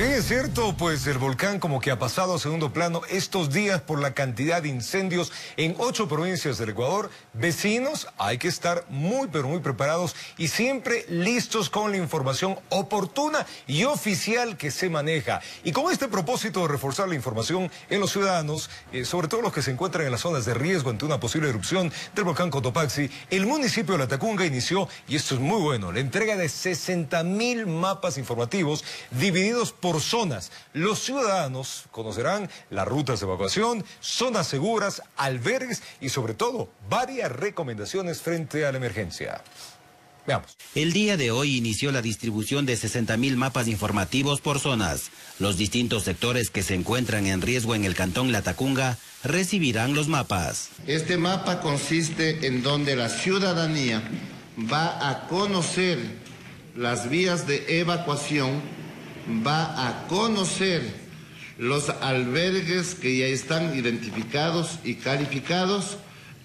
es cierto, pues el volcán como que ha pasado a segundo plano estos días por la cantidad de incendios en ocho provincias del Ecuador. Vecinos, hay que estar muy pero muy preparados y siempre listos con la información oportuna y oficial que se maneja. Y con este propósito de reforzar la información en los ciudadanos, eh, sobre todo los que se encuentran en las zonas de riesgo ante una posible erupción del volcán Cotopaxi, el municipio de La Tacunga inició, y esto es muy bueno, la entrega de 60 mil mapas informativos divididos por zonas. Los ciudadanos conocerán las rutas de evacuación, zonas seguras, albergues y sobre todo varias recomendaciones frente a la emergencia. Veamos. El día de hoy inició la distribución de 60.000 mapas informativos por zonas. Los distintos sectores que se encuentran en riesgo en el cantón Latacunga recibirán los mapas. Este mapa consiste en donde la ciudadanía va a conocer las vías de evacuación, va a conocer los albergues que ya están identificados y calificados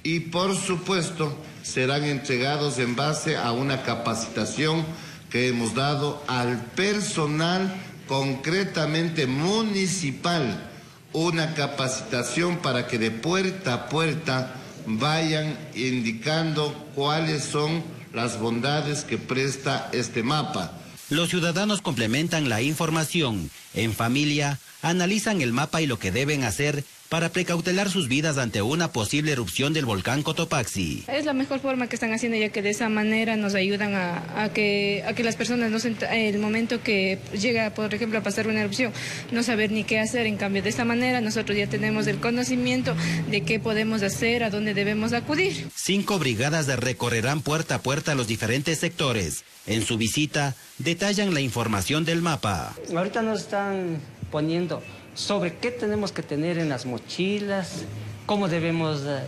y por supuesto serán entregados en base a una capacitación que hemos dado al personal concretamente municipal, una capacitación para que de puerta a puerta vayan indicando cuáles son las bondades que presta este mapa. Los ciudadanos complementan la información. En familia, analizan el mapa y lo que deben hacer para precautelar sus vidas ante una posible erupción del volcán Cotopaxi. Es la mejor forma que están haciendo ya que de esa manera nos ayudan a, que, a que las personas no se, el momento que llega, por ejemplo, a pasar una erupción, no saber ni qué hacer. En cambio, de esta manera nosotros ya tenemos el conocimiento de qué podemos hacer, a dónde debemos acudir. Cinco brigadas recorrerán puerta a puerta los diferentes sectores. En su visita detallan la información del mapa. Ahorita nos están poniendo sobre qué tenemos que tener en las mochilas, cómo debemos eh,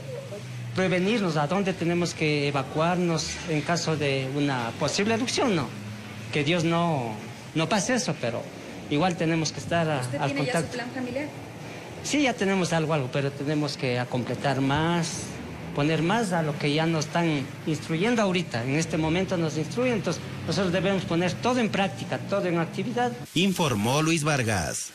prevenirnos, a dónde tenemos que evacuarnos en caso de una posible erupción, ¿no? Que Dios no, no pase eso, pero igual tenemos que estar a, ¿Usted tiene ya su plan familiar? Sí, ya tenemos algo, algo, pero tenemos que completar más, poner más a lo que ya nos están instruyendo ahorita. En este momento nos instruyen, entonces nosotros debemos poner todo en práctica, todo en actividad. Informó Luis Vargas.